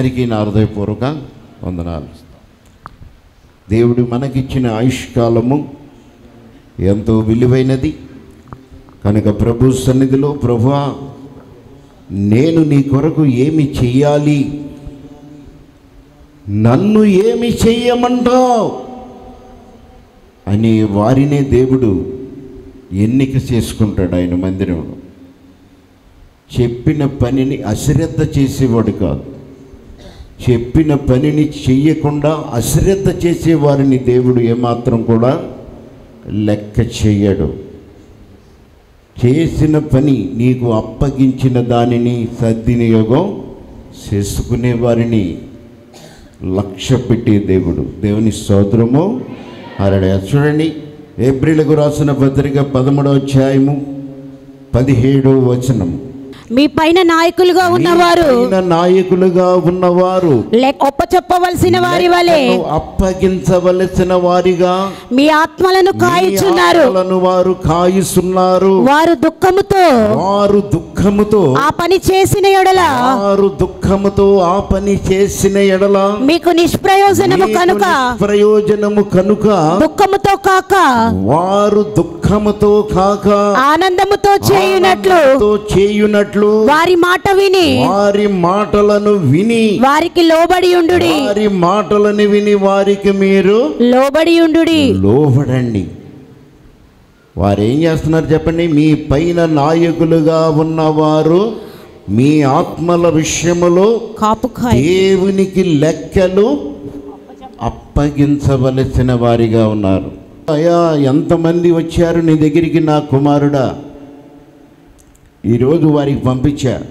అందరికీ నా హృదయపూర్వక వందనాలు. దేవుడు మనకిచ్చిన ఆయుష్కాలము ఎంతో విలువైనది. కనుక ప్రభు సన్నిధిలో ప్రభువా నేను నీ కొరకు ఏమి చెయ్యాలి? నన్ను ఏమి చెయ్యమంటావు? అని వారినే దేవుడు ఎన్నిక చేసుకుంటాడు ఆయన మందిరంలో. చెప్పిన పనిని అశ్రద్ధ చేసేవాడు కాదు. చెప్పిన పనిని చెయ్యకుండా అశ్రద్ధ చేసేవారిని దేవుడు ఏమాత్రం కూడా లెక్క చేయడు చేసిన పని నీకు అప్పగించిన దానిని సద్వినియోగం చేసుకునే వారిని లక్ష్య పెట్టే దేవుడు. దేవుని స్తోత్రము. అరడే చూడండి ఏప్రిల్కు రాసిన పత్రిక పదమూడవ అధ్యాయము పదిహేడవ వచనము. మీ పైన నాయకులుగా ఉన్నవారు. నాయకులుగా ఉన్నవారు. లెక్క ఒప్పచెప్పవలసిన వారి వలె అప్పగించవలసిన వారిగా మీ ఆత్మలను కాయుచున్నారు. వారు కాయుస్తున్నారు వారు దుఃఖముతో వారు దుఃఖముతో ఆ పని చేసిన ఎడల వారు దుఃఖముతో ఆ పని చేసిన ఎడల మీకు నిష్ప్రయోజనము కనుక ప్రయోజనము కనుక దుఃఖముతో కాక వారు దుఃఖముతో కాక ఆనందముతో చేయునట్లు చేయునట్లు వారి మాట విని వారి మాటలను విని వారికి లోబడి ఉండుడి. వారి మాటలను విని వారికి మీరు లోబడి ఉండుడి. లోబడండి. వారు ఏం చేస్తున్నారు చెప్పండి? మీ పైన నాయకులుగా ఉన్నవారు మీ ఆత్మల విషయములో కాపు దేవునికి లెక్కలు అప్పగించవలసిన వారిగా ఉన్నారు. అయ్యా ఎంతమంది వచ్చారు నీ దగ్గరికి నా కుమారుడా? ఈరోజు వారికి పంపించా.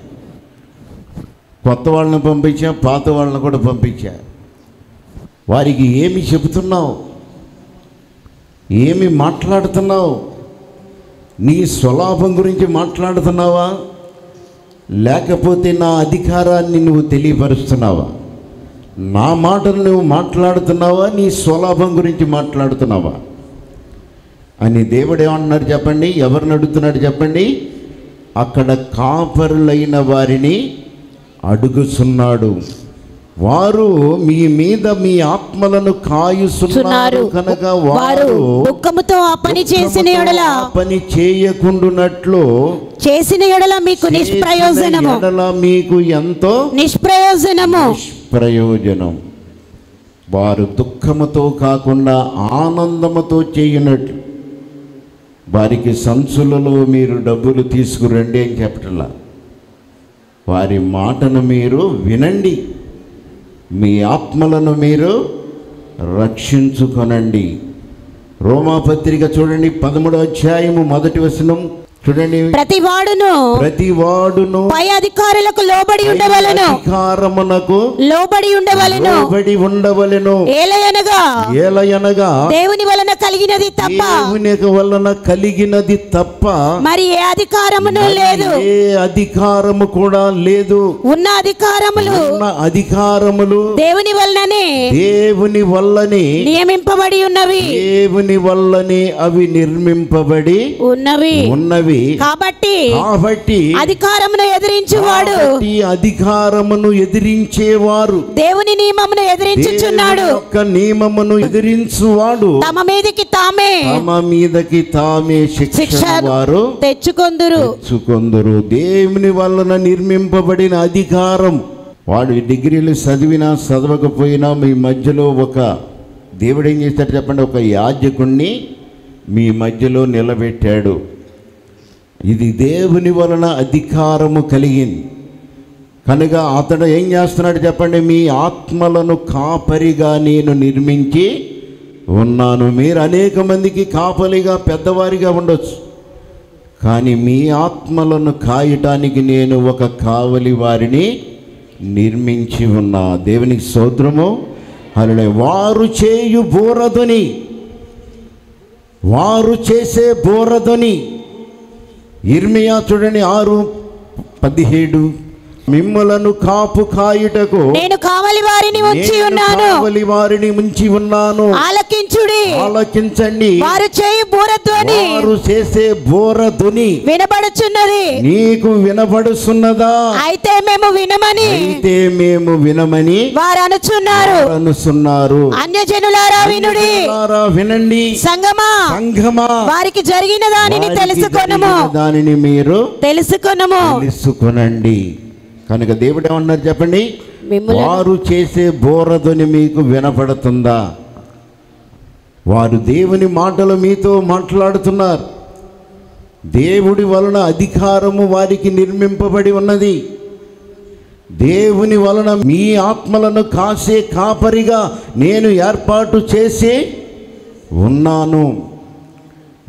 కొత్త వాళ్ళని పంపించా పాత వాళ్ళని కూడా పంపించా. వారికి ఏమి చెబుతున్నావు? ఏమి మాట్లాడుతున్నావు? నీ స్వలాభం గురించి మాట్లాడుతున్నావా? లేకపోతే నా అధికారాన్ని నువ్వు తెలియపరుస్తున్నావా? నా మాటలు నువ్వు మాట్లాడుతున్నావా? నీ స్వలాభం గురించి మాట్లాడుతున్నావా? అని దేవుడు చెప్పండి? ఎవరిని అడుగుతున్నాడు చెప్పండి? అక్కడ కాపరులైన వారిని అడుగుచున్నాడు. వారు మీ మీద మీ ఆత్మలను కాయుస్తున్నారు కనుక వారు దుఃఖముతో ఆ పని చేసిన ఎడల పని చేయకుండునట్లు చేసిన ఎడల మీకు నిష్ప్రయోజనము. ఎడల మీకు ఎంతో నిష్ప్రయోజనము. ప్రయోజనం వారు దుఃఖముతో కాకుండా ఆనందముతో చేయనట్లు. వారికి సంచులలో మీరు డబ్బులు తీసుకురండి అని చెప్పటలా. వారి మాటను మీరు వినండి. మీ ఆత్మలను మీరు రక్షించుకొనండి. రోమాపత్రిక చూడండి పదమూడో అధ్యాయము మొదటి వచనం. చూడండి. ప్రతి వాడును ప్రతి వాడును పై అధికారులకు లోబడి ఉండవలను. అధికారమునకు లోబడి ఉండవలను. లోబడి ఉండవలెను. ఏలయనగా ఏలయనగా దేవుని వలన కలిగినది తప్ప. దేవుని వలన కలిగినది తప్ప మరి ఏ అధికారమును లేదు. ఏ అధికారము కూడా లేదు. ఉన్న అధికారములు ఉన్న అధికారములు దేవుని వలననే దేవుని వల్లనే నియమింపబడి ఉన్నవి. దేవుని వల్లనే అవి నిర్మింపబడి ఉన్నవి. ఉన్నవి. కాబట్టి కాబట్టి అధికారమును ఎదిరించువాడు. కాబట్టి అధికారమును ఎదిరించేవారు. దేవుని నియమమును ఎదిరించుచున్నాడు. యొక్క నియమమును ఎదిరించువాడు. తమ మీదికి తామే తమ మీదకి తామే శిక్ష వారు తెచ్చుకొందురు. తెచ్చుకొందరు. దేవుని వలన నిర్మింపబడిన అధికారం. వాడు డిగ్రీలు చదివినా చదవకపోయినా మీ మధ్యలో ఒక దేవుడు ఏం చేస్తాడు చెప్పండి? ఒక యాజకుణ్ణి మీ మధ్యలో నిలబెట్టాడు. ఇది దేవుని వలన అధికారము కలిగింది. కనుక అతడు ఏం చేస్తున్నాడు చెప్పండి మీ ఆత్మలను కాపరిగా నేను నిర్మించి ఉన్నాను. మీరు అనేక మందికి కాపలిగా పెద్దవారిగా ఉండొచ్చు. కానీ మీ ఆత్మలను కాయటానికి నేను ఒక కావలి వారిని నిర్మించి ఉన్నా. దేవునికి సోద్రము అలా వారు చేయు బోరదుని వారు చేసే బోరదుని ఇర్మియా చూడండి ఆరు పదిహేడు. మిమ్మలను కాపు కాయుటకు నేను కావలి వారిని ఉంచి నేను ఉన్నాను. కావలి వారిని ఉంచి ఉన్నాను. ఆలకించుడి ఆలోచించండి. వారు చేయు బూరధ్వని వారు చేసే బోరధుని వినబడుచున్నది. నీకు వినబడుతున్నదా అయితే మేము వినమని. అయితే మేము వినమని వారు అనుచున్నారు. అనుసున్నారు. అన్యజనులారా వినుడి. వినండి. సంగమా. సంఘమా వారికి జరిగిన దానిని తెలుసుకొనము. దానిని మీరు తెలుసుకొనము. తెలుసుకొనండి. కనుక దేవుడు ఏమన్నారు చెప్పండి? వారు చేసే బోరధుని మీకు వినపడుతుందా? వారు దేవుని మాటలు మీతో మాట్లాడుతున్నారు. దేవుడి వలన అధికారము వారికి నిర్మింపబడి ఉన్నది. దేవుని వలన మీ ఆత్మలను కాసే కాపరిగా నేను ఏర్పాటు చేసి ఉన్నాను.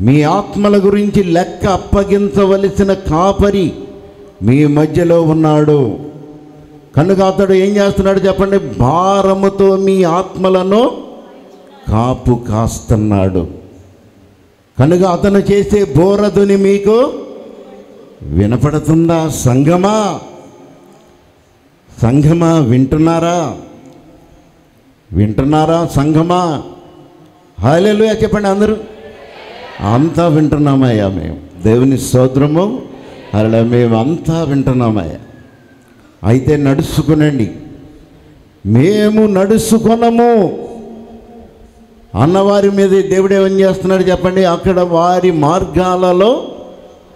మీ ఆత్మల గురించి లెక్క అప్పగించవలసిన కాపరి మీ మధ్యలో ఉన్నాడు. కనుక అతడు ఏం చేస్తున్నాడు చెప్పండి? భారముతో మీ ఆత్మలను కాపు కాస్తున్నాడు. కనుక అతను చేసే బోరదుని మీకు వినపడుతుందా సంగమా? సంఘమా వింటున్నారా? వింటున్నారా సంఘమా హాయలు చెప్పండి అందరూ. అంతా వింటున్నామయ్యా మేము. దేవుని స్తోత్రము. అలా మేము అంతా వింటున్నామయ్యా. అయితే నడుచుకునండి. మేము నడుచుకొనము. అన్నవారి మీద దేవుడు ఏమని చేస్తున్నాడు చెప్పండి? అక్కడ వారి మార్గాలలో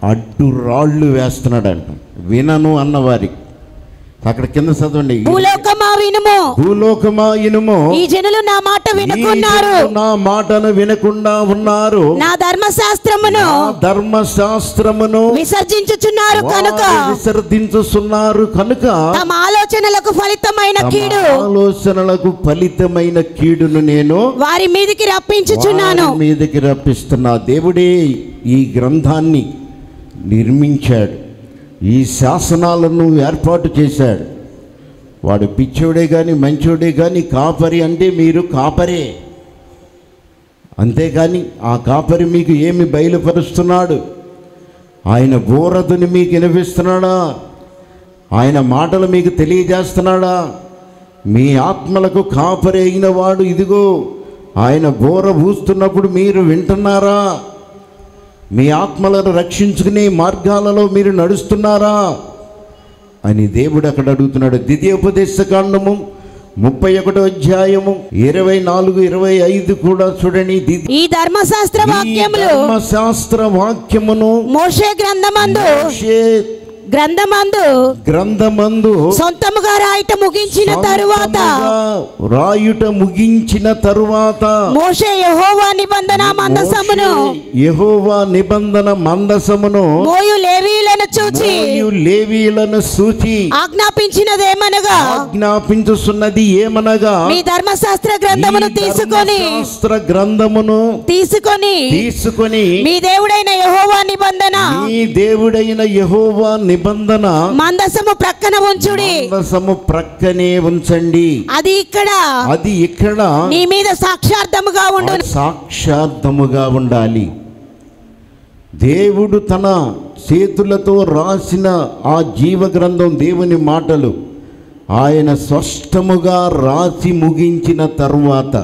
అడ్డు రాళ్ళు వేస్తున్నాడంట. వినను అన్నవారికి. అక్కడ కింద చదవండి. భూలోకమా వినుము భూలోకమా ఇనుము ఈ జనులు నా మాట వినుకున్నారు. నా మాటను వినకుండా ఉన్నారు. నా ధర్మశాస్త్రమును ధర్మశాస్త్రమును విసర్జించుచున్నారు కనుక. వారు విసర్జించుతున్నారు కనుక తమ ఆలోచనలకు ఫలితమైన తమ కీడు. ఆలోచనలకు ఫలితమైన కీడును నేను వారి మీదికి రప్పించుచున్నాను. మీదకి రప్పిస్తున్నా దేవుడే ఈ గ్రంథాన్ని నిర్మించాడు. ఈ శాసనాలను ఏర్పాటు చేశాడు. వాడు పిచ్చోడే కానీ మంచోడే కానీ కాపరి అంటే మీరు కాపరే. అంతేకాని ఆ కాపరి మీకు ఏమి బయలుపరుస్తున్నాడు? ఆయన బోరదుని మీకు వినిపిస్తున్నాడా? ఆయన మాటలు మీకు తెలియజేస్తున్నాడా? మీ ఆత్మలకు కాపరి అయిన వాడు ఇదిగో ఆయన బోర పూస్తున్నప్పుడు మీరు వింటున్నారా? మీ ఆత్మలను రక్షించుకునే మార్గాలలో మీరు నడుస్తున్నారా? అని దేవుడు అక్కడ అడుగుతున్నాడు. ద్వితీయోపదేశ కాండము ముప్పై ఒకటో అధ్యాయము ఇరవై నాలుగు ఇరవై ఐదు కూడా చూడండి. ఈ ధర్మశాస్త్ర వాక్యములు ధర్మశాస్త్ర వాక్యమును మోషే గ్రంథమందు మోషే గ్రంథమందు గ్రంథమందు సొంతముగా రాయట ముగించిన తరువాత రాయుట ముగించిన తరువాత మోషే యెహోవా నిబంధన మందసమును యెహోవా నిబంధన మందసమును మోయు లేవీలను చూచి మోయు లేవీలను సూచి ఆజ్ఞాపించినదేమనగా ఆజ్ఞాపించుతున్నది ఏమనగా మీ ధర్మశాస్త్ర గ్రంథమును తీసుకొని ధర్మశాస్త్ర గ్రంథమును తీసుకొని తీసుకొని మీ దేవుడైన యెహోవా నిబంధన ఈ దేవుడైన యెహోవా నిబంధన మందసము ప్రక్కన ఉంచుడి. మందసము ప్రక్కనే ఉంచండి. అది ఇక్కడ. అది ఇక్కడ. నీ మీద సాక్షార్థముగా ఉండు. సాక్షార్థముగా ఉండాలి. దేవుడు తన చేతులతో రాసిన ఆ జీవ గ్రంథం దేవుని మాటలు. ఆయన స్పష్టముగా రాసి ముగించిన తరువాత.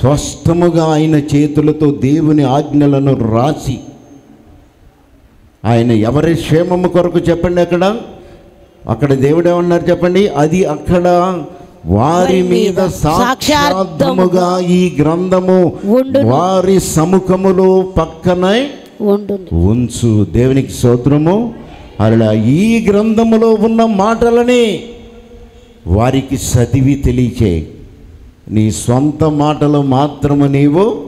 స్పష్టముగా ఆయన చేతులతో దేవుని ఆజ్ఞలను రాసి ఆయన ఎవరి క్షేమము కొరకు చెప్పండి అక్కడ? అక్కడ దేవుడు ఏమన్నారు చెప్పండి? అది అక్కడ వారి మీద సాక్షార్థముగా ఈ గ్రంథము. వారి సముఖములో పక్కనే ఉంచు. దేవునికి స్తోత్రము. అలా ఈ గ్రంథములో ఉన్న మాటలని వారికి చదివి తెలియచేయి నీ సొంత మాటలు మాత్రము నీవు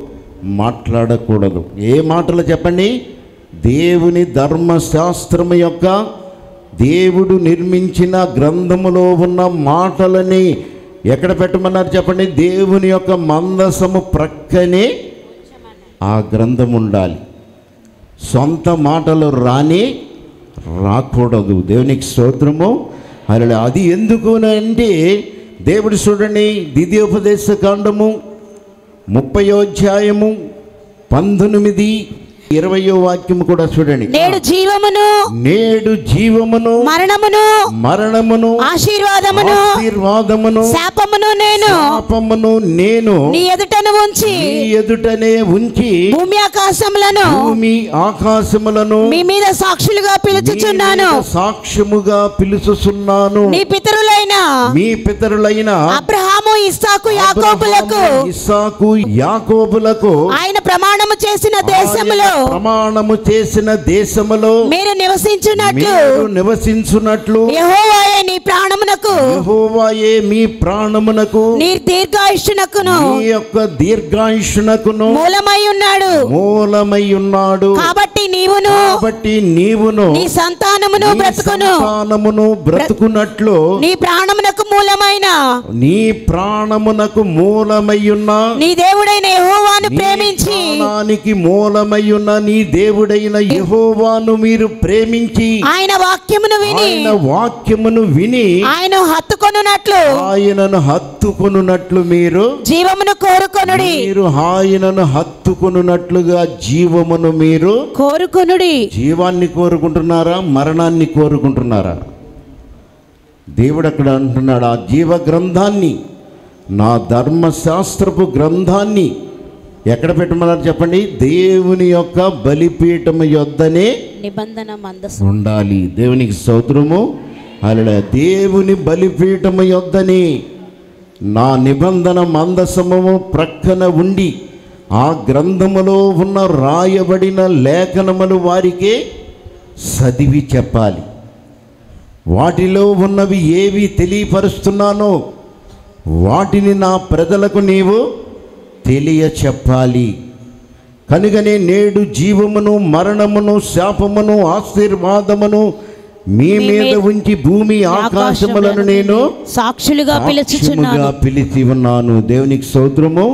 మాట్లాడకూడదు. ఏ మాటలు చెప్పండి? దేవుని ధర్మశాస్త్రము యొక్క దేవుడు నిర్మించిన గ్రంథములో ఉన్న మాటలని ఎక్కడ పెట్టమన్నారు చెప్పండి? దేవుని యొక్క మందసము ప్రక్కనే ఆ గ్రంథం ఉండాలి సొంత మాటలు రాని రాకూడదు. దేవునికి స్తోత్రము. అలా అది ఎందుకు అంటే దేవుడు చూడండి ద్వితీయోపదేశ కాండము ముప్పై అధ్యాయము పంతొమ్మిది ఇరవయో వాక్యము కూడా చూడండి. నేడు జీవమును నేడు జీవమును మరణమును మరణమును ఆశీర్వాదమును ఆశీర్వాదమును శాపమును నేను పాపమును నేను నీ ఎదుటను ఉంచి నీ ఎదుటనే ఉంచి భూమి ఆకాశములను భూమి ఆకాశములను మీ మీద సాక్షులుగా పిలుచుచున్నాను. సాక్ష్యముగా పిలుచుచున్నాను. నీ పితరులైన మీ పితరులైన అబ్రహాము ఇస్సాకు యాకోబులకు ఇస్సాకు యాకోబులకు ఆయన ప్రమాణము చేసిన దేశములో ప్రమాణము చేసిన దేశములో మీరు నివసించున్నట్లు నివసించున్నట్లు యెహోవాయే నీ ప్రాణమునకు యెహోవాయే మీ ప్రాణమునకు నీ దీర్ఘాయుష్నకును మీ యొక్క దీర్ఘాయుషునకును మూలమై ఉన్నాడు. మూలమై ఉన్నాడు. కాబట్టి నీవును కాబట్టి నీవును నీ సంతానమును బ్రతుకును. సంతానమును బ్రతుకున్నట్లు నీ ప్రాణమునకు మూలమైన నీ ప్రాణమునకు మూలమయ్యున్న నీ దేవుడైన యెహోవాను నీ ప్రాణానికి మూలమయ్యున్న నీ దేవుడైన యెహోవాను మీరు ప్రేమించి ఆయన వాక్యమును విని ఆయన వాక్యమును విని ఆయన హత్తుకొనున్నట్లు ఆయనను హత్తుకొనున్నట్లు మీరు జీవమును కోరుకొనుడి మీరు ఆయనను హత్తుకొనున్నట్లుగా జీవమును మీరు కోరుకొనుడి జీవాన్ని కోరుకుంటున్నారా? మరణాన్ని కోరుకుంటున్నారా? దేవుడు అక్కడ అంటున్నాడు ఆ జీవ గ్రంథాన్ని నా ధర్మశాస్త్రపు గ్రంథాన్ని ఎక్కడ పెట్టమన్నారు చెప్పండి దేవుని యొక్క బలిపీఠము యొద్దనే నిబంధన మందసు. ఉండాలి. దేవునికి స్తోత్రము. అలా దేవుని బలిపీఠము యొద్దని నా నిబంధన మందసము ప్రక్కన ఉండి ఆ గ్రంథములో ఉన్న రాయబడిన లేఖనములు వారికే చదివి చెప్పాలి. వాటిలో ఉన్నవి ఏవి తెలియపరుస్తున్నానో వాటిని నా ప్రజలకు నీవు తెలియ చెప్పాలి కనుకనే నేడు జీవమును మరణమును శాపమును ఆశీర్వాదమును మీ మీద ఉంచి భూమి ఆకాశములను నేను సాక్షులుగా పిలుచుచున్నాను. పిలిచి ఉన్నాను. దేవునికి స్తోత్రము.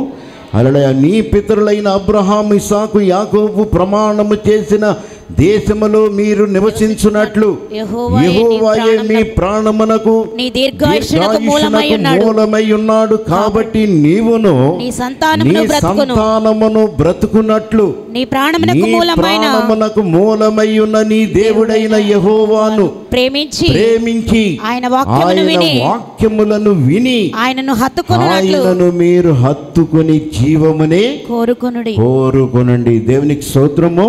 అలడ నీ పితరులైన అబ్రహాం ఇసాకు యాకోబు ప్రమాణము చేసిన దేశములో మీరు నివసించున్నట్లు యెహోవాయే మీ ప్రాణమునకు నీ దీర్ఘాయుష్నకు మూలమై ఉన్నాడు. మూలమై ఉన్నాడు కాబట్టి నీవును నీ సంతానమును బ్రతుకును. సంతానమును బ్రతుకున్నట్లు నీ ప్రాణమునకు మూలమైన ప్రాణమునకు మూలమై ఉన్న నీ దేవుడైన యెహోవాను ప్రేమించి ప్రేమించి ఆయన వాక్యమును విని వాక్యములను విని ఆయనను హత్తుకొనున్నట్లు ఆయనను మీరు హత్తుకొని జీవమునే కోరుకొనుడి. కోరుకొనండి. దేవునికి స్తోత్రము.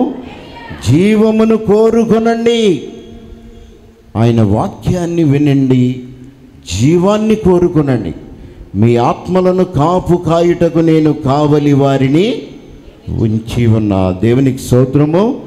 జీవమును కోరుకొనండి. ఆయన వాక్యాన్ని వినండి. జీవాన్ని కోరుకునండి. మీ ఆత్మలను కాపు కాయుటకు నేను కావలి వారిని ఉంచి ఉన్నా. దేవునికి స్తోత్రము.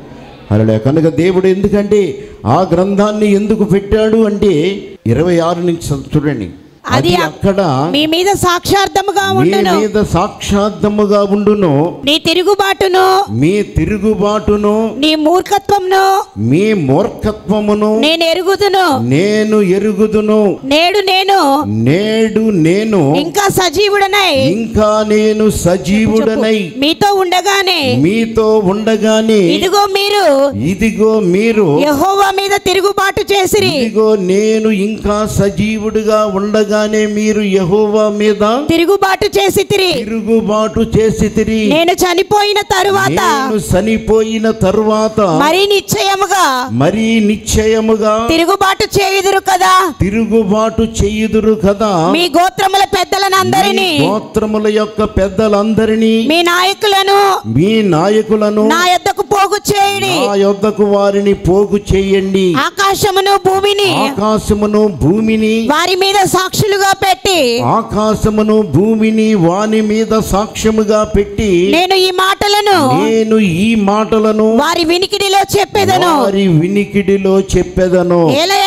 అలా కనుక దేవుడు ఎందుకంటే ఆ గ్రంథాన్ని ఎందుకు పెట్టాడు అంటే ఇరవై ఆరు నుంచి చూడండి. అది అక్కడ మీ మీద సాక్షార్థముగా మీ ఉండును. మీద సాక్షాత్తముగా ఉండును. నీ తిరుగుబాటును. మీ తిరుగుబాటును. నీ మూర్ఖత్వమును. మీ మూర్ఖత్వమును. నేను ఎరుగుదును. నేను ఎరుగుదును. నేడు నేను. నేడు నేను. ఇంకా సజీవుడనై. ఇంకా నేను సజీవుడనై. మీతో ఉండగానే. మీతో ఉండగానే. ఇదిగో మీరు. ఇదిగో మీరు. యెహోవా మీద తిరుగుబాటు చేసిరి. ఇదిగో నేను ఇంకా సజీవుడిగా ఉండగానే మీరు యెహోవా మీద తిరుగుబాటు చేసి తిరుగుబాటు చేసి తిరిగి నేను చనిపోయిన తరువాత చనిపోయిన తరువాత మరి నిశ్చయముగా మరీ నిశ్చయముగా తిరుగుబాటు చేయుదురు కదా. తిరుగుబాటు చెయ్యుదురు కదా. మీ గోత్రముల పెద్దలనందరినీ మీ గోత్రముల యొక్క పెద్దలందరినీ మీ నాయకులను మీ నాయకులను నా పోగు చేయుడి. నా యొద్దకు వారిని పోగు చేయండి. ఆకాశమును భూమిని ఆకాశమును భూమిని వారి మీద సాక్షులుగా పెట్టి ఆకాశమును భూమిని వాని మీద సాక్ష్యముగా పెట్టి నేను ఈ మాటలను నేను ఈ మాటలను వారి వినికిడిలో చెప్పేదను. వారి వినికిడిలో చెప్పెదను. ఏలయనగా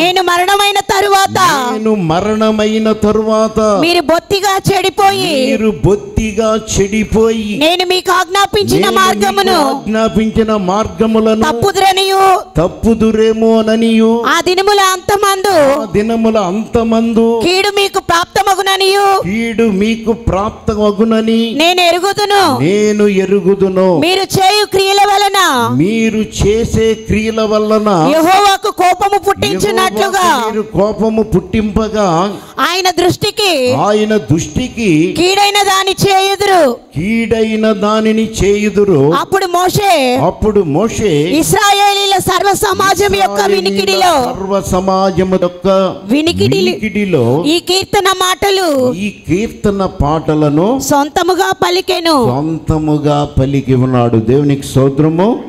నేను మరణమైన తరువాత నేను మరణమైన తరువాత మీరు బొత్తిగా చెడిపోయి మీరు బొత్తిగా చెడిపోయి నేను మీకు ఆజ్ఞాపించిన మార్గమును ఆజ్ఞాపించిన మార్గములను తప్పుదురనియు. తప్పుదురేమోననియు ఆ దినముల అంతమందు ఆ దినముల అంతమందు కీడు మీకు ప్రాప్తమగుననియు. కీడు మీకు ప్రాప్తమగునని నేను ఎరుగుదును. నేను ఎరుగుదును. మీరు చేయు క్రియల వలన మీరు చేసే క్రియల వలన యెహోవాకు కోపము పుట్టించినట్లుగా. మీరు కోపము పుట్టింపగా ఆయన దృష్టికి ఆయన దృష్టికి కీడైన దాని చేయుదురు. కీడైన దానిని చేయుదురు. అప్పుడు మోషే అప్పుడు మోషే ఇస్రాయేలీల సర్వ సమాజం యొక్క వినికిడిలో సర్వ సమాజము యొక్క వినికిడి- వినికిడిలో ఈ కీర్తన మాటలు ఈ కీర్తన పాటలను సొంతముగా పలికెను. సొంతముగా పలికి ఉన్నాడు దేవునికి స్తోత్రము.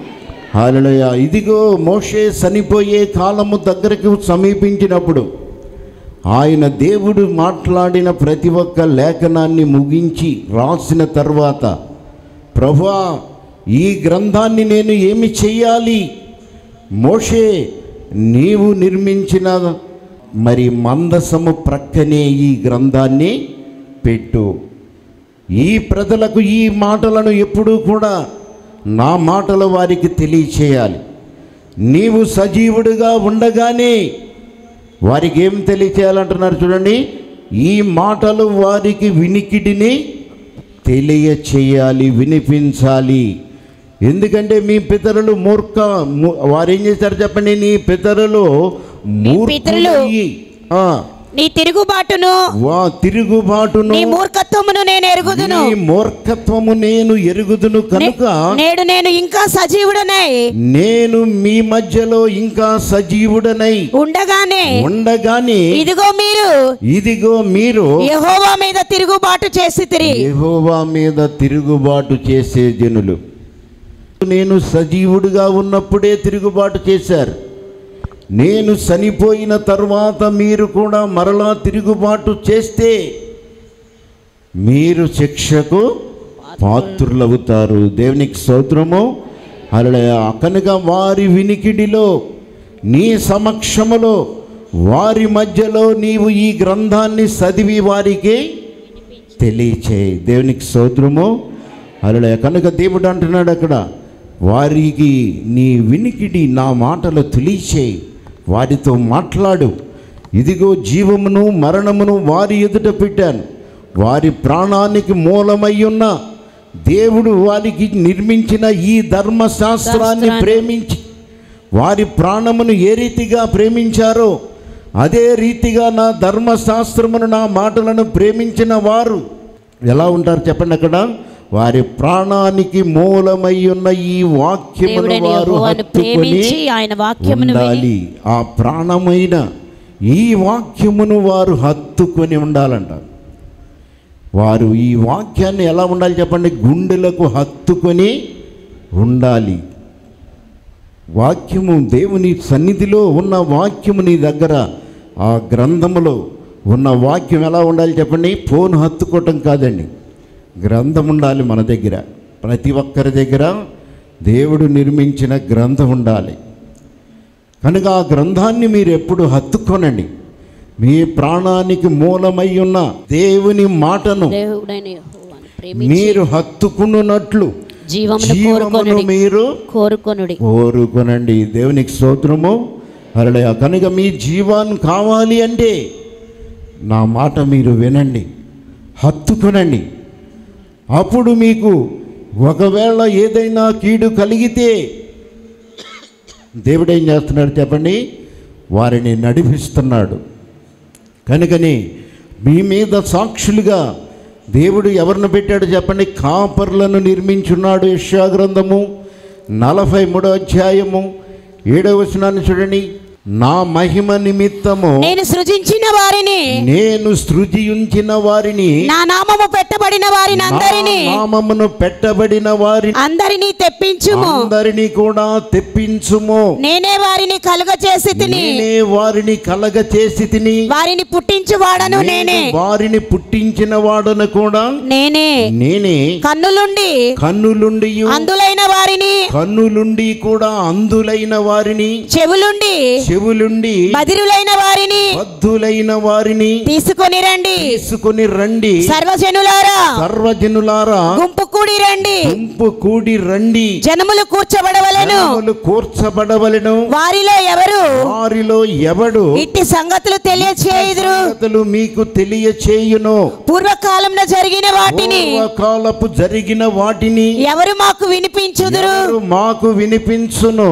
హాలయ ఇదిగో మోషే చనిపోయే కాలము దగ్గరకు సమీపించినప్పుడు ఆయన దేవుడు మాట్లాడిన ప్రతి ఒక్క లేఖనాన్ని ముగించి రాసిన తర్వాత ప్రభా ఈ గ్రంథాన్ని నేను ఏమి చెయ్యాలి? మోషే నీవు నిర్మించిన మరి మందసము ప్రక్కనే ఈ గ్రంథాన్ని పెట్టు. ఈ ప్రజలకు ఈ మాటలను ఎప్పుడూ కూడా నా మాటలు వారికి తెలియచేయాలి. నీవు సజీవుడిగా ఉండగానే వారికి ఏం తెలియచేయాలంటున్నారు చూడండి. ఈ మాటలు వారికి వినికిడిని తెలియచేయాలి వినిపించాలి. ఎందుకంటే మీ పితరులు మూర్ఖ వారు ఏం చేశారు చెప్పండి? నీ పితరులు ఆ, నీ తిరుగుబాటును వా తిరుగుబాటును. నీ మూర్ఖత్వమును నేను ఎరుగుదును. నీ మూర్ఖత్వము నేను ఎరుగుదును కనుక నేడు నేను ఇంకా సజీవుడనై. నేను మీ మధ్యలో ఇంకా సజీవుడనై. ఉండగానే ఉండగానే ఇదిగో మీరు ఇదిగో మీరు యెహోవా మీద తిరుగుబాటు చేసి యెహోవా మీద తిరుగుబాటు చేసే జనులు. నేను సజీవుడిగా ఉన్నప్పుడే తిరుగుబాటు చేశారు. నేను చనిపోయిన తర్వాత మీరు కూడా మరలా తిరుగుబాటు చేస్తే మీరు శిక్షకు పాత్రులవుతారు. దేవునికి స్తోత్రము. అలా కనుక వారి వినికిడిలో నీ సమక్షములో వారి మధ్యలో నీవు ఈ గ్రంథాన్ని చదివి వారికి తెలియచేయి దేవునికి స్తోత్రము. అలా కనుక దేవుడు అంటున్నాడు అక్కడ వారికి నీ వినికిడి నా మాటలు తెలియచేయి వారితో మాట్లాడు. ఇదిగో జీవమును మరణమును వారి ఎదుట పెట్టాను. వారి ప్రాణానికి మూలమై ఉన్న దేవుడు వారికి నిర్మించిన ఈ ధర్మశాస్త్రాన్ని శాస్త్రాన్ని. ప్రేమించి వారి ప్రాణమును ఏ రీతిగా ప్రేమించారో అదే రీతిగా నా ధర్మశాస్త్రమును నా మాటలను ప్రేమించిన వారు. ఎలా ఉంటారు చెప్పండి అక్కడ? వారి ప్రాణానికి మూలమై ఉన్న ఈ వాక్యమును వారు హత్తుకొని ప్రేమించి ఆయన వాక్యమును విని ఉండాలి. ఆ ప్రాణమైన ఈ వాక్యమును వారు హత్తుకొని ఉండాలంట. వారు ఈ వాక్యాన్ని ఎలా ఉండాలి చెప్పండి? గుండెలకు హత్తుకొని ఉండాలి. వాక్యము దేవుని సన్నిధిలో ఉన్న వాక్యము నీ దగ్గర ఆ గ్రంథములో ఉన్న వాక్యం ఎలా ఉండాలి చెప్పండి? ఫోన్ హత్తుకోవటం కాదండి. గ్రంథం ఉండాలి మన దగ్గర. ప్రతి ఒక్కరి దగ్గర దేవుడు నిర్మించిన గ్రంథం ఉండాలి కనుక ఆ గ్రంథాన్ని మీరు ఎప్పుడు హత్తుకోనండి. మీ ప్రాణానికి మూలమై ఉన్న దేవుని మాటను మీరు హత్తుకున్నట్లు జీవమును కోరుకొనుడి. మీరు కోరుకొనుడి. కోరుకొనండి. దేవునికి స్తోత్రము. అరలయ కనుక మీ జీవాన్ని కావాలి అంటే నా మాట మీరు వినండి. హత్తుకొనండి. అప్పుడు మీకు ఒకవేళ ఏదైనా కీడు కలిగితే దేవుడు ఏం చేస్తున్నాడు చెప్పండి? వారిని నడిపిస్తున్నాడు. కనుకని మీ మీద సాక్షులుగా దేవుడు ఎవరిని పెట్టాడు చెప్పండి? కాపర్లను నిర్మించున్నాడు యెషయా గ్రంథము నలభై మూడో అధ్యాయము ఏడవ వచనాన్ని చూడండి. నా మహిమ నిమిత్తము నేను సృజించిన వారిని నేను సృజించిన వారిని నా నామము పెట్టబడిన వారిని అందరిని నామమును పెట్టబడిన వారిని అందరినీ తెప్పించుము. అందరినీ కూడా తెప్పించుము. నేనే వారిని కలుగ చేసి నేనే వారిని కలగ చేసి తిని. వారిని పుట్టించువాడను నేనే. వారిని పుట్టించిన వాడను కూడా నేనే. నేనే. కన్నులుండి. కన్నులుండి అందులైన వారిని. కన్నులుండి కూడా అందులైన వారిని. చెవులుండి. చెవులుండి బదిరులైన వారిని బద్ధులైన వారిని తీసుకొని రండి. తీసుకుని రండి. సర్వజనులారా సర్వజనులారా గుంపు కూడి రండి. గుంపు కూడి రండి. జనములు కూర్చబడవలెను. జనములు కూర్చబడవలెను. వారిలో ఎవరు? వారిలో ఎవడు? ఇట్టి సంగతులు తెలియచేయుదురు. సంగతులు మీకు తెలియచేయును. పూర్వకాలంలో జరిగిన వాటిని పూర్వకాలపు జరిగిన వాటిని ఎవరు మాకు వినిపించుదురు? మాకు వినిపించును?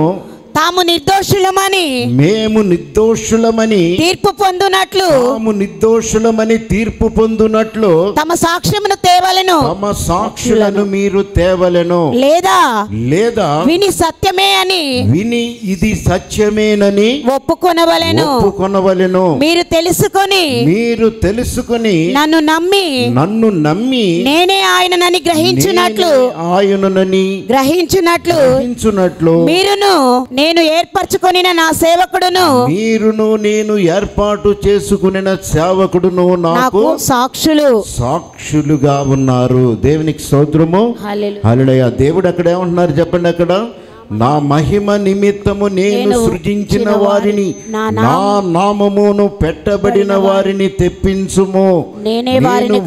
తాము నిర్దోషులమని. మేము నిర్దోషులమని. తీర్పు పొందునట్లు. తాము నిర్దోషులమని తీర్పు పొందునట్లు. తమ సాక్ష్యమును తేవలెను. తమ సాక్షులను మీరు తేవలెను. లేదా? లేదా? విని సత్యమే అని. విని ఇది సత్యమేనని ఒప్పుకొనవలెను. ఒప్పుకొనవలెను. మీరు తెలుసుకొని. మీరు తెలుసుకొని. నన్ను నమ్మి. నన్ను నమ్మి. నేనే ఆయననని గ్రహించున్నట్లు నేనే ఆయననని గ్రహించున్నట్లు గ్రహించున్నట్లు మీరును. నేను ఏర్పరచుకొనిన నా సేవకుడును. మీరును నేను ఏర్పాటు చేసుకుని సేవకుడును నాకు సాక్షులు. సాక్షులుగా ఉన్నారు. దేవునికి స్తోత్రము. హల్లెలూయా. హల్లెలూయా. దేవుడు అక్కడ ఏమంటున్నారు చెప్పండి అక్కడ? నా మహిమ నిమిత్తము నేను సృజించిన వారిని నా నామమును పెట్టబడిన వారిని తెప్పించుము. నేనే వారిని.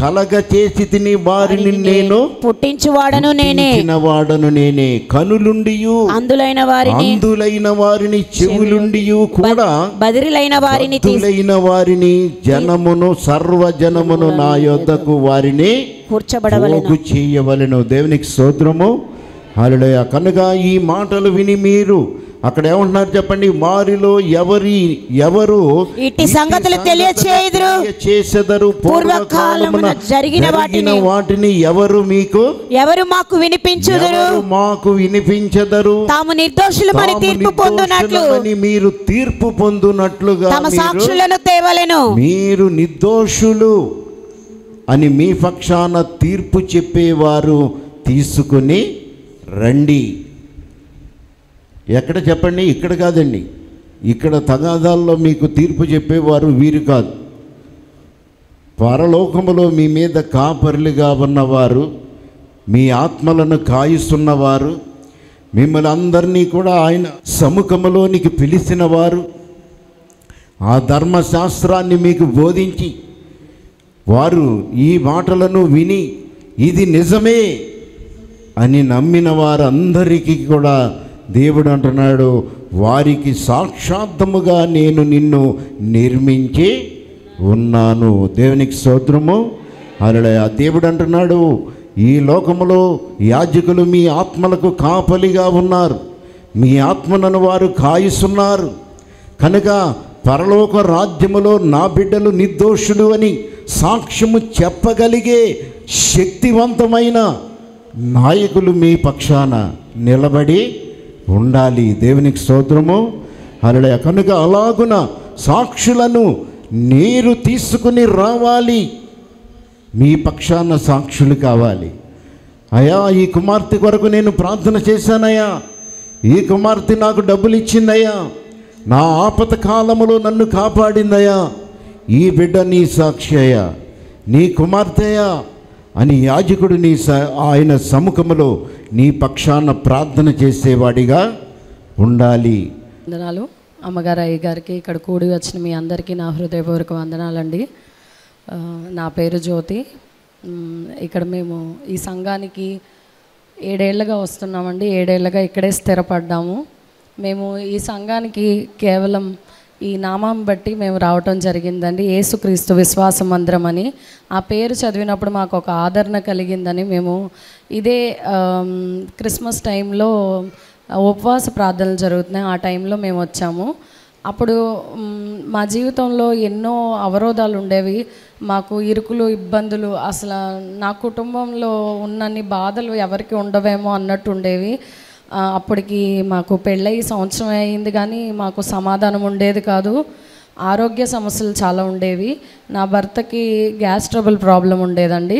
కలగ చేసి తిని వారిని నేను పుట్టించువాడను నేనే. వాడను నేనే. కనులుండియు అందులైన వారిని అందులైన వారిని చెవులుండియు కూడా బదిరిలైన వారిని భక్తులైన వారిని జనమును సర్వజనమును నా యొద్దకు వారిని కూర్చబడవలెను. చేయవలెను. దేవునికి స్తోత్రము. హల్లెలూయా. కనుక ఈ మాటలు విని మీరు అక్కడ ఏమంటున్నారు చెప్పండి? వారిలో ఎవరి ఎవరు ఇట్టి సంగతులు తెలియచేయుదురు. చేసెదరు పూర్వకాలమున జరిగిన వాటిని వాటిని ఎవరు మీకు? ఎవరు మాకు వినిపించుదురు? మాకు వినిపించదరు? తాము నిర్దోషులమని తీర్పు పొందునట్లు. మీరు తీర్పు పొందునట్లుగా తమ సాక్షులను తేవలెను. మీరు నిర్దోషులు అని మీ పక్షాన తీర్పు చెప్పేవారు తీసుకుని రండి. ఎక్కడ చెప్పండి? ఇక్కడ కాదండి. ఇక్కడ తగాదాల్లో మీకు తీర్పు చెప్పేవారు వీరు కాదు. పరలోకములో మీ మీద కాపరులుగా ఉన్నవారు మీ ఆత్మలను కాయిస్తున్నవారు మిమ్మల్ని అందరినీ కూడా ఆయన సముఖములోనికి పిలిచిన వారు ఆ ధర్మశాస్త్రాన్ని మీకు బోధించి వారు ఈ మాటలను విని ఇది నిజమే. అని నమ్మిన వారందరికీ కూడా దేవుడు అంటున్నాడు వారికి సాక్షాత్తముగా నేను నిన్ను నిర్మించి ఉన్నాను. దేవునికి స్తోత్రము. అలా దేవుడు అంటున్నాడు ఈ లోకములో యాజకులు మీ ఆత్మలకు కాపలిగా ఉన్నారు. మీ ఆత్మలను వారు కాయిస్తున్నారు. కనుక పరలోక రాజ్యములో నా బిడ్డలు నిర్దోషులు అని సాక్ష్యము చెప్పగలిగే శక్తివంతమైన నాయకులు మీ పక్షాన నిలబడి ఉండాలి. దేవునికి స్తోత్రము. అలా కనుక అలాగున సాక్షులను నీరు తీసుకుని రావాలి. మీ పక్షాన సాక్షులు కావాలి. అయ్యా ఈ కుమార్తె కొరకు నేను ప్రార్థన చేశానయ్యా. ఈ కుమార్తె నాకు డబ్బులు ఇచ్చిందయ్యా నా ఆపత కాలములో నన్ను కాపాడిందయ్యా. ఈ బిడ్డ నీ సాక్షి అయ్యా. నీ కుమార్తెయా అని యాజకుడు నీ స ఆయన సముఖములో నీ పక్షాన ప్రార్థన చేసేవాడిగా ఉండాలి. వందనాలు. అమ్మగారు అయ్య గారికి ఇక్కడ కూడి వచ్చిన మీ అందరికీ నా హృదయపూర్వక వందనాలండి. నా పేరు జ్యోతి. ఇక్కడ మేము ఈ సంఘానికి ఏడేళ్ళగా వస్తున్నామండి. ఏడేళ్ళగా ఇక్కడే స్థిరపడ్డాము. మేము ఈ సంఘానికి కేవలం ఈ నామం బట్టి మేము రావటం జరిగిందండి. ఏసుక్రీస్తు విశ్వాసం మందిరం అని ఆ పేరు చదివినప్పుడు మాకు ఒక ఆదరణ కలిగిందని మేము ఇదే క్రిస్మస్ టైంలో ఉపవాస ప్రార్థనలు జరుగుతున్నాయి. ఆ టైంలో మేము వచ్చాము. అప్పుడు మా జీవితంలో ఎన్నో అవరోధాలు ఉండేవి. మాకు ఇరుకులు ఇబ్బందులు అసలు నా కుటుంబంలో ఉన్నన్ని బాధలు ఎవరికి ఉండవేమో అన్నట్టు ఉండేవి. అప్పటికి మాకు పెళ్ళయి సంవత్సరం అయింది కానీ మాకు సమాధానం ఉండేది కాదు. ఆరోగ్య సమస్యలు చాలా ఉండేవి. నా భర్తకి గ్యాస్ ట్రబుల్ ప్రాబ్లం ఉండేదండి.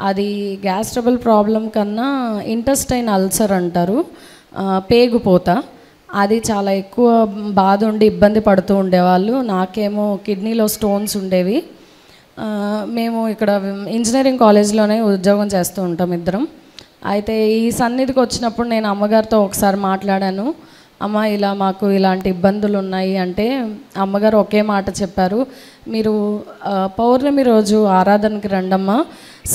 అది గ్యాస్ ట్రబుల్ ప్రాబ్లం కన్నా ఇంటెస్టైన్ అల్సర్ అంటారు. పేగుపోత. అది చాలా ఎక్కువ బాధ ఉండి ఇబ్బంది పడుతూ ఉండేవాళ్ళు. నాకేమో కిడ్నీలో స్టోన్స్ ఉండేవి. మేము ఇక్కడ ఇంజనీరింగ్ కాలేజ్లోనే ఉద్యోగం చేస్తూ ఉంటాం ఇద్దరం. అయితే ఈ సన్నిధికి వచ్చినప్పుడు నేను అమ్మగారితో ఒకసారి మాట్లాడాను. అమ్మ ఇలా మాకు ఇలాంటి ఇబ్బందులు ఉన్నాయి అంటే అమ్మగారు ఒకే మాట చెప్పారు. మీరు పౌర్ణమి రోజు ఆరాధనకి రండమ్మా.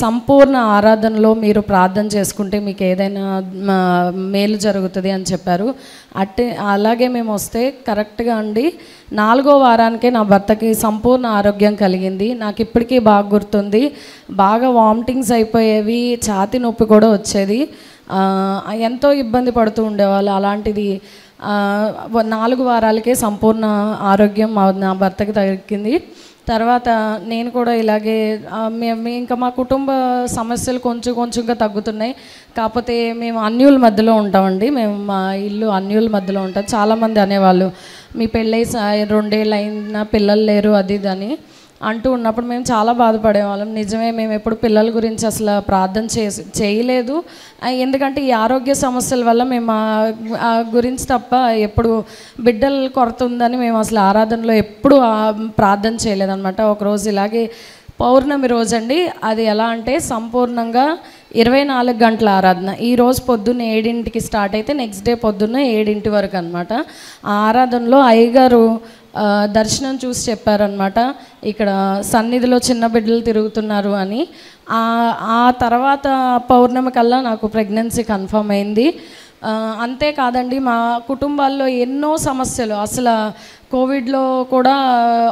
సంపూర్ణ ఆరాధనలో మీరు ప్రార్థన చేసుకుంటే మీకు ఏదైనా మేలు జరుగుతుంది అని చెప్పారు. అట్టే అలాగే మేము వస్తే కరెక్ట్గా అండి. నాలుగో వారానికే నా భర్తకి సంపూర్ణ ఆరోగ్యం కలిగింది. నాకు ఇప్పటికీ బాగా గుర్తుంది. బాగా వామిటింగ్స్ అయిపోయేవి ఛాతి నొప్పి కూడా వచ్చేది. ఎంతో ఇబ్బంది పడుతూ ఉండేవాళ్ళు. అలాంటిది నాలుగు వారాలకే సంపూర్ణ ఆరోగ్యం మా నా భర్తకి దక్కింది. తర్వాత నేను కూడా ఇలాగే మేము ఇంకా మా కుటుంబ సమస్యలు కొంచెం కొంచెంగా తగ్గుతున్నాయి. కాకపోతే మేము అన్యుల మధ్యలో ఉంటామండి. మేము మా ఇల్లు అన్యుల మధ్యలో ఉంటాం. చాలామంది అనేవాళ్ళు మీ పెళ్ళై రెండేళ్ళు అయినా పిల్లలు లేరు అది ఇది అని. అంటూ ఉన్నప్పుడు మేము చాలా బాధపడేవాళ్ళం. నిజమే మేము ఎప్పుడు పిల్లల గురించి అసలు ప్రార్థన చేసి చేయలేదు. ఎందుకంటే ఈ ఆరోగ్య సమస్యల వల్ల మేము ఆ- గురించి తప్ప ఎప్పుడు బిడ్డల కొరత ఉందని మేము అసలు ఆరాధనలో ఎప్పుడు ప్రార్థన చేయలేదన్నమాట. ఒకరోజు ఇలాగే పౌర్ణమి రోజండి. అది ఎలా అంటే సంపూర్ణంగా ఇరవై నాలుగు గంటల ఆరాధన. ఈ రోజు పొద్దున్న ఏడింటికి స్టార్ట్ అయితే నెక్స్ట్ డే పొద్దున్న ఏడింటి వరకు అనమాట ఆ ఆరాధనలో అయ్యగారు దర్శనం చూసి చెప్పారనమాట ఇక్కడ సన్నిధిలో చిన్న బిడ్డలు తిరుగుతున్నారు అని. ఆ తర్వాత పౌర్ణమి కల్లా నాకు ప్రెగ్నెన్సీ కన్ఫర్మ్ అయింది. అంతేకాదండి మా కుటుంబాల్లో ఎన్నో సమస్యలు. అసలు కోవిడ్లో కూడా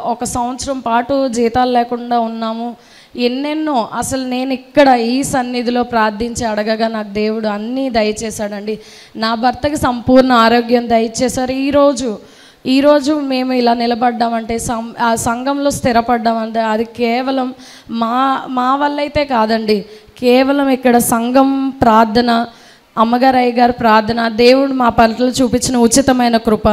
ఒక సంవత్సరం పాటు జీతాలు లేకుండా ఉన్నాము. ఎన్నెన్నో అసలు నేను ఇక్కడ ఈ సన్నిధిలో ప్రార్థించి అడగగా నాకు దేవుడు అన్నీ దయచేశాడండి. నా భర్తకి సంపూర్ణ ఆరోగ్యం దయచేశారు. ఈరోజు ఈరోజు మేము ఇలా నిలబడ్డామంటే సం ఆ సంఘంలో స్థిరపడ్డామంటే అది కేవలం మా మా వల్ల అయితే కాదండి. కేవలం ఇక్కడ సంఘం ప్రార్థన అమ్మగారు అయ్యగారు ప్రార్థన దేవుడు మా పట్ల చూపించిన ఉచితమైన కృప.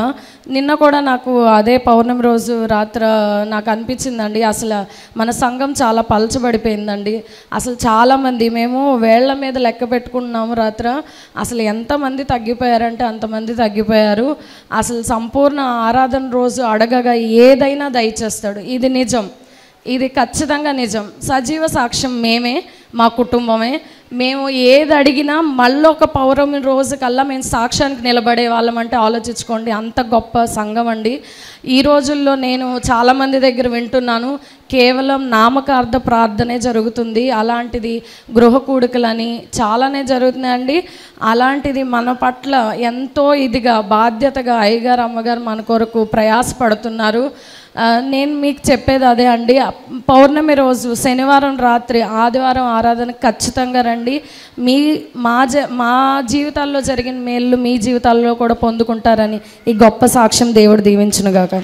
నిన్న కూడా నాకు అదే పౌర్ణమి రోజు రాత్ర నాకు అనిపించిందండి. అసలు మన సంఘం చాలా పలచబడిపోయిందండి. అసలు చాలామంది మేము వేళ్ళ మీద లెక్క పెట్టుకుంటున్నాము రాత్ర. అసలు ఎంతమంది తగ్గిపోయారంటే అంతమంది తగ్గిపోయారు. అసలు సంపూర్ణ ఆరాధన రోజు అడగగా ఏదైనా దయచేస్తాడు. ఇది నిజం. ఇది ఖచ్చితంగా నిజం. సజీవ సాక్ష్యం మేమే. మా కుటుంబమే. మేము ఏది అడిగినా మళ్ళీ ఒక పౌర్ణమి రోజు కల్లా మేము సాక్ష్యానికి నిలబడే వాళ్ళం అంటే ఆలోచించుకోండి. అంత గొప్ప సంఘం అండి. ఈ రోజుల్లో నేను చాలామంది దగ్గర వింటున్నాను. కేవలం నామకార్థ ప్రార్థనే జరుగుతుంది. అలాంటిది గృహ కూడుకలని చాలానే జరుగుతున్నాయండి అలాంటిది మన పట్ల ఎంతో ఇదిగా బాధ్యతగా అయ్యగారు అమ్మగారు మన కొరకు ప్రయాసపడుతున్నారు. నేను మీకు చెప్పేది అదే అండి. పౌర్ణమి రోజు శనివారం రాత్రి ఆదివారం ఆరాధన ఖచ్చితంగా రండి. మీ మా జ మా జీవితాల్లో జరిగిన మేళ్ళు మీ జీవితాల్లో కూడా పొందుకుంటారని ఈ గొప్ప సాక్ష్యం దేవుడు దీవించునుగాక.